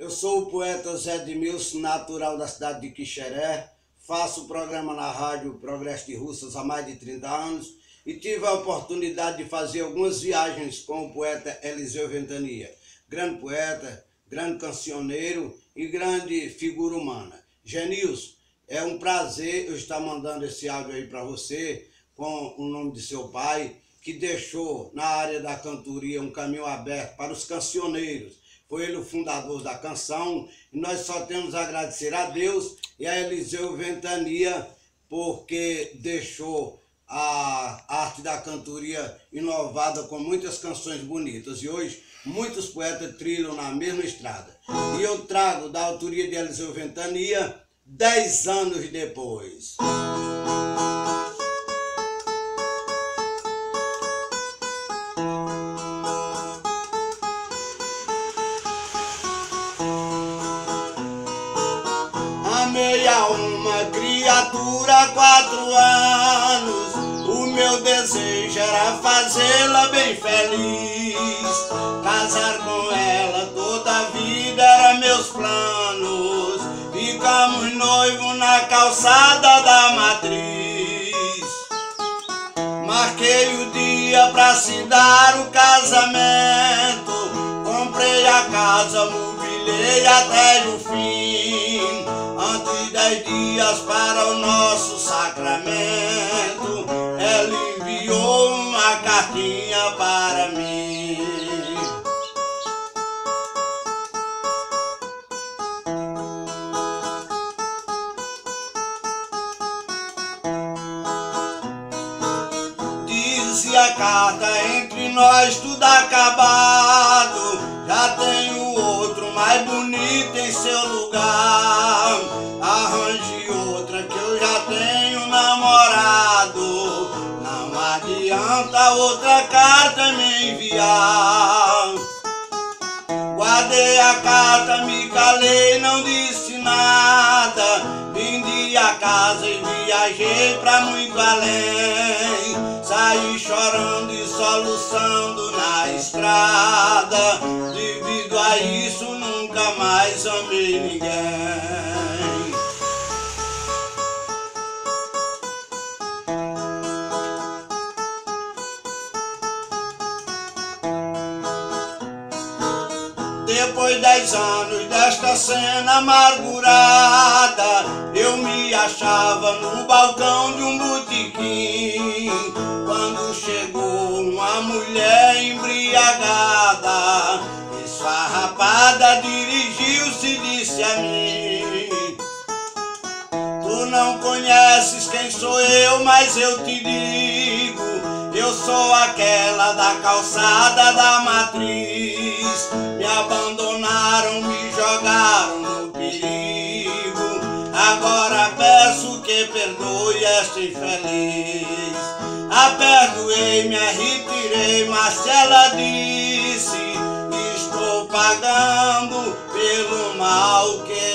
Eu sou o poeta Zé Edmilson, natural da cidade de Quixeré. Faço o programa na rádio Progresso de Russas há mais de 30 anos e tive a oportunidade de fazer algumas viagens com o poeta Eliseu Ventania, grande poeta, grande cancioneiro e grande figura humana. Genilson, é um prazer eu estar mandando esse áudio aí para você com o nome de seu pai, que deixou na área da cantoria um caminho aberto para os cancioneiros. Foi ele o fundador da canção e nós só temos a agradecer a Deus e a Eliseu Ventania porque deixou a arte da cantoria inovada com muitas canções bonitas. E hoje muitos poetas trilham na mesma estrada. E eu trago da autoria de Eliseu Ventania, dez anos depois. A uma criatura quatro anos. O meu desejo era fazê-la bem feliz. Casar com ela toda a vida era meus planos. Ficamos noivos na calçada da matriz. Marquei o dia pra se dar o casamento. Comprei a casa, mobilei até o fim. Dez dias para o nosso sacramento, ela enviou uma cartinha para mim. Dizia a carta entre nós tudo acabado. Já tenho outro mais bonito em seu lugar. Adianta outra carta me enviar. Guardei a carta, me calei, não disse nada. Vendi a casa e viajei pra muito além. Saí chorando e soluçando na estrada. Devido a isso, nunca mais amei ninguém. Depois de dez anos desta cena amargurada, eu me achava no balcão de um botequim. Quando chegou uma mulher embriagada, esfarrapada, dirigiu-se e disse a mim: Tu não conheces quem sou eu, mas eu te digo eu sou aquela da calçada da matriz. Me abandonaram, me jogaram no perigo. Agora peço que perdoe este infeliz. A perdoei, me arrepirei, mas ela disse: Estou pagando pelo mal que